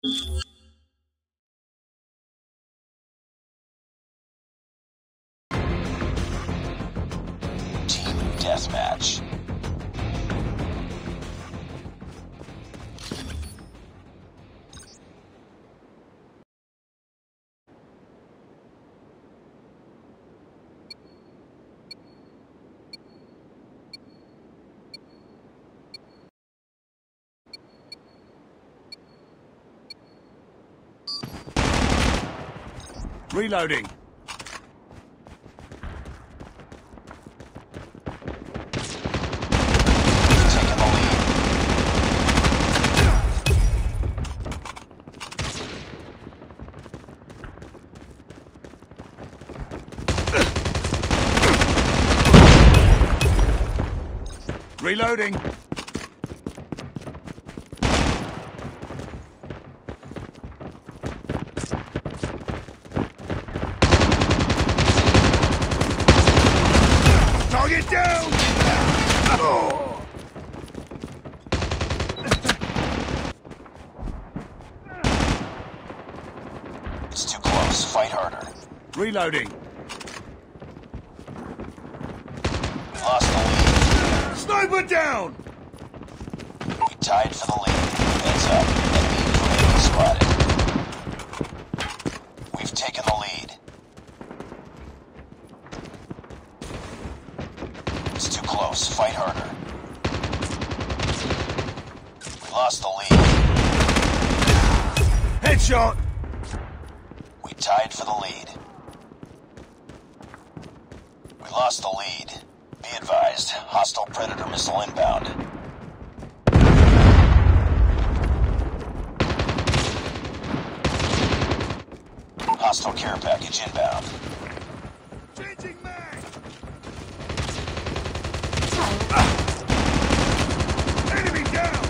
Team Deathmatch. Reloading. Reloading. Target down! Oh. It's too close. Fight harder. Reloading. Lost the lead. Sniper down! We tied for the lead. Heads up. Enemy UAV spotted. We've taken the lead. It's too close. Fight harder. We lost the lead. Headshot! We tied for the lead. The lead. Be advised, hostile predator missile inbound. Hostile care package inbound. Changing mag! Enemy down!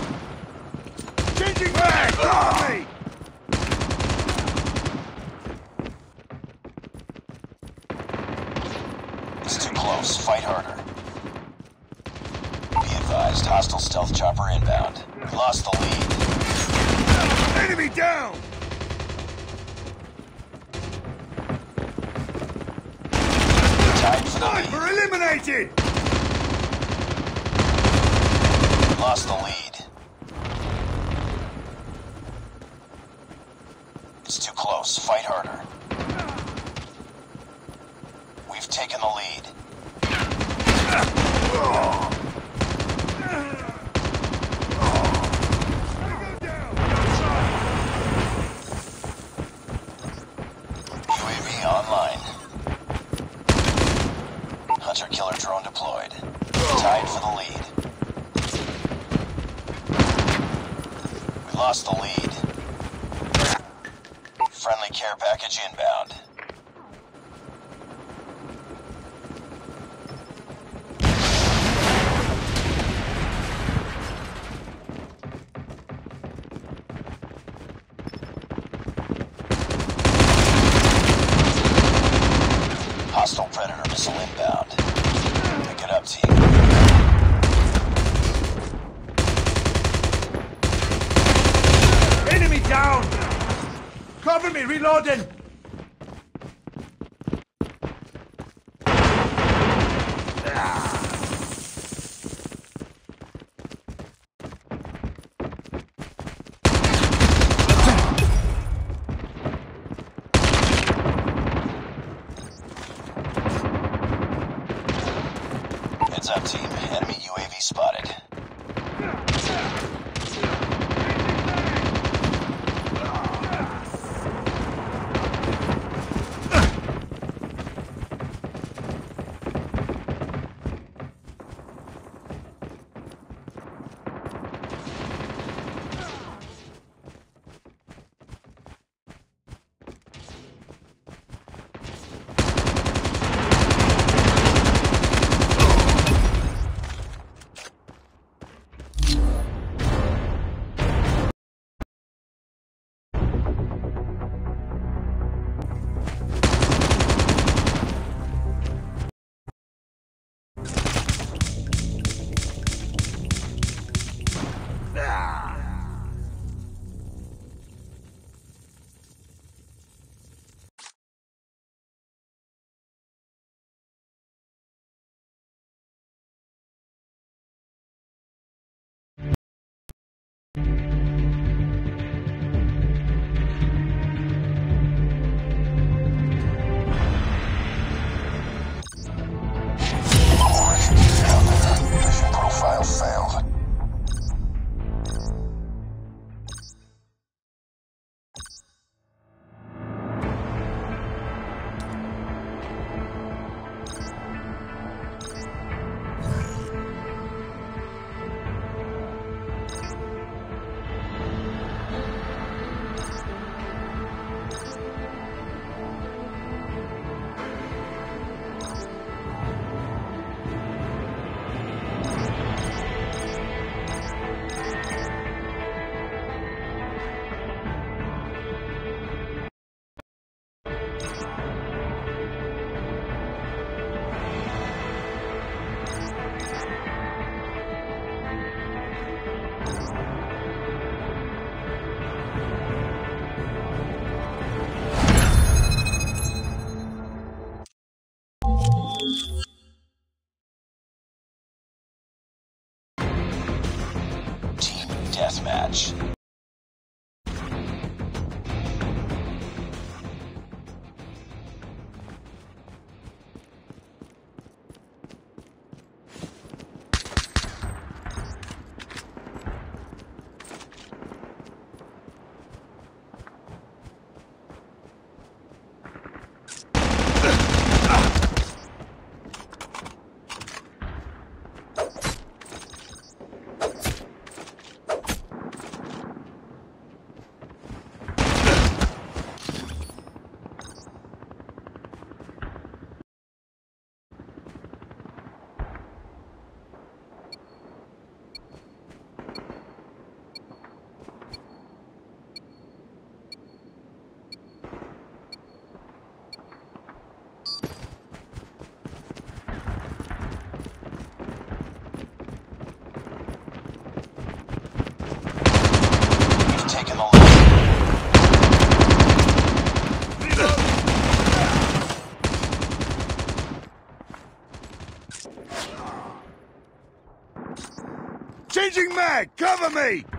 Changing mag! Cover me! It's too close. Fight harder. Be advised, hostile stealth chopper inbound. We lost the lead. Enemy down! Tied for the lead. Sniper eliminated! We lost the lead. It's too close. Fight harder. We've taken the lead. Cover me!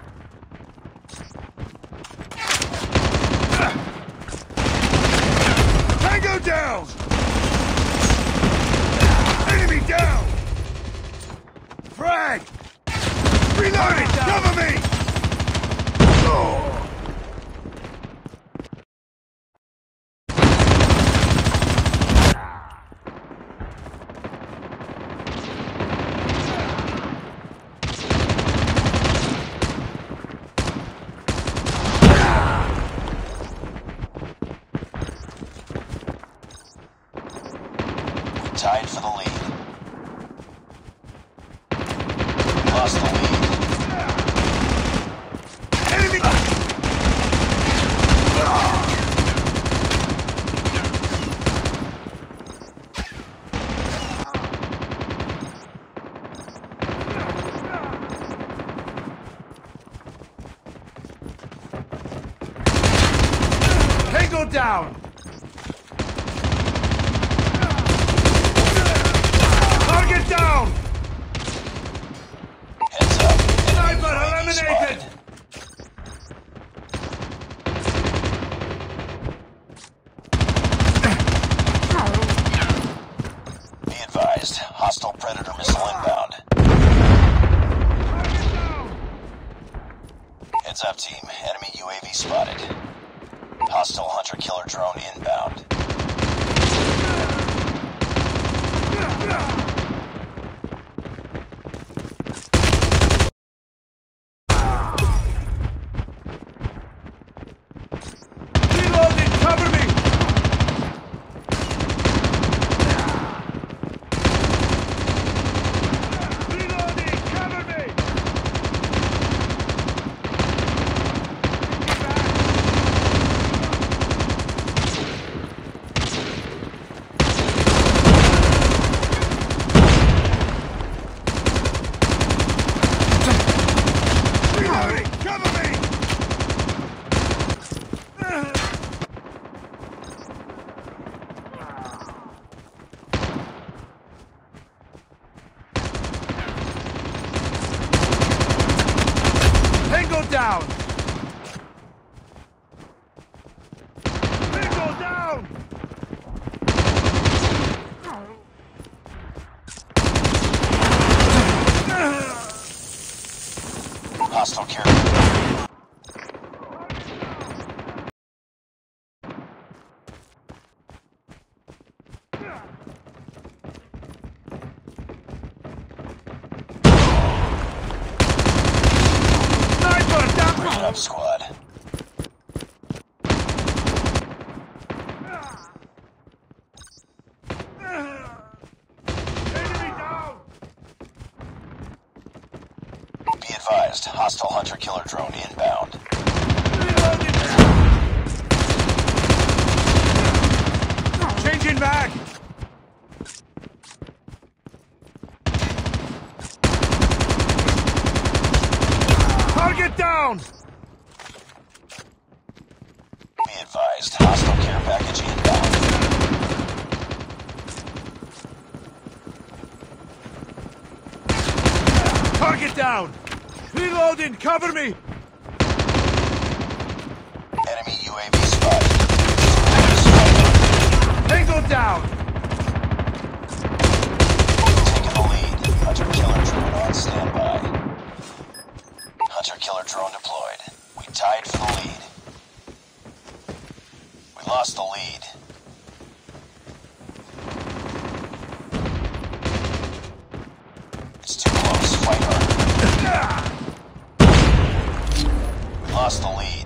Missile inbound. Heads up, team. Enemy UAV spotted. Hostile hunter-killer drone inbound. hostile carrier. killer drone inbound. Changing back! Target down! Be advised, hostile care package inbound. Target down! Reloading! Cover me! Enemy UAV spotted. Tango down! Taking the lead. Hunter-killer drone on standby. Hunter-killer drone deployed. We tied for the lead. We lost the lead. lost the lead.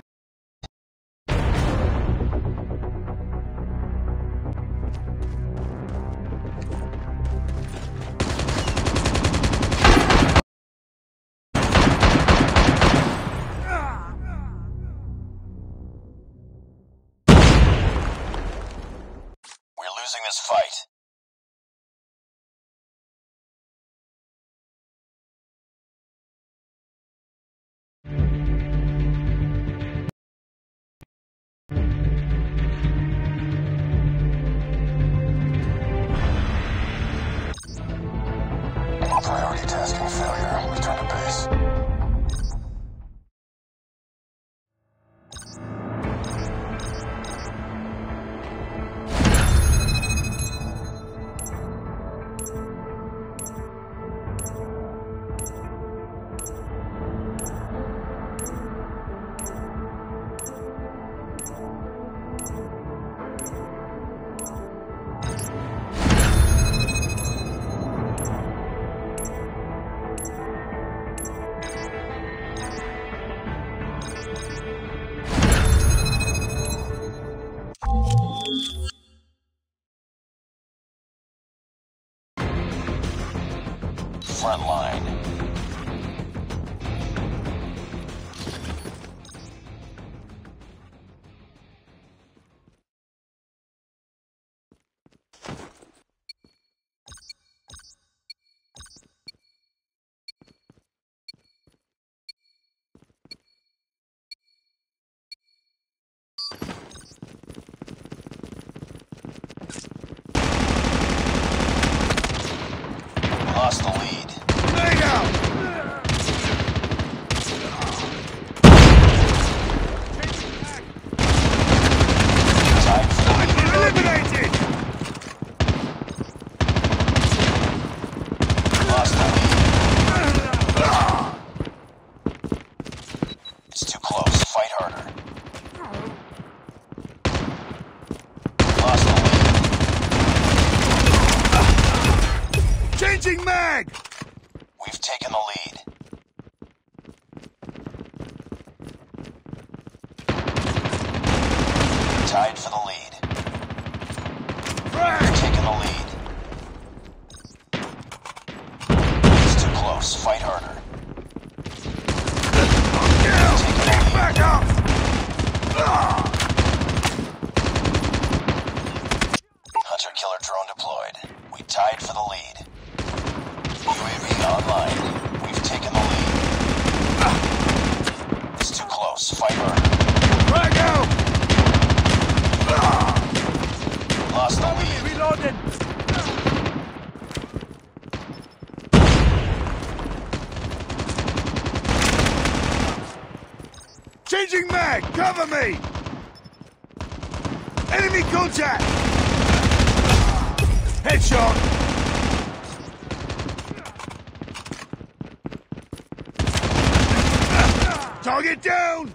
Lead. Changing mag! We've taken the lead. Tied for the lead. Frag! Taking the lead. It's too close. Fight harder. Down! Taking the lead. Back up! Hunter killer drone deployed. We tied for the lead. UAV online. We've taken the lead. It's too close. Fight harder. Frag out! Lost the lead. Reloading! Changing mag! Cover me! Enemy contact! Headshot! Target down!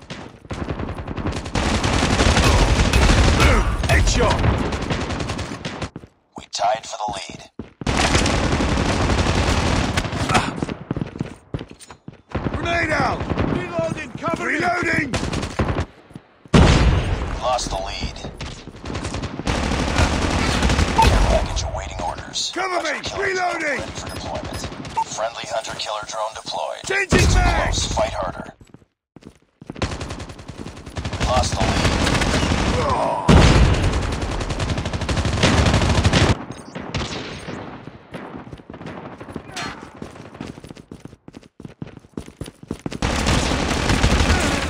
Headshot! We tied for the lead. Grenade out! Reloading! Cover Reloading! Lost the lead. Care package awaiting orders. Cover me! Hunter killer drone Reloading! Ready for deployment. Friendly hunter killer drone deployed. Changing mag! close. Fight harder. Lost the lead.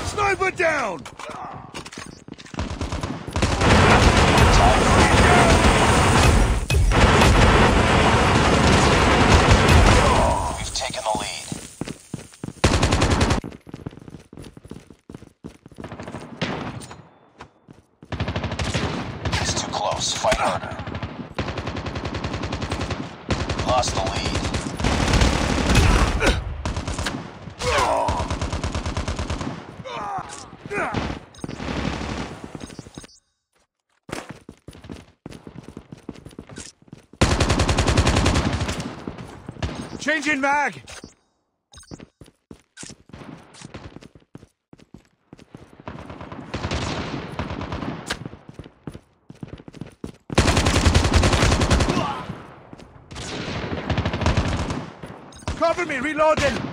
Sniper down! Tied for We've taken the lead. It's too close. Fight harder. Lost the lead. Changing mag! Cover me, reloading!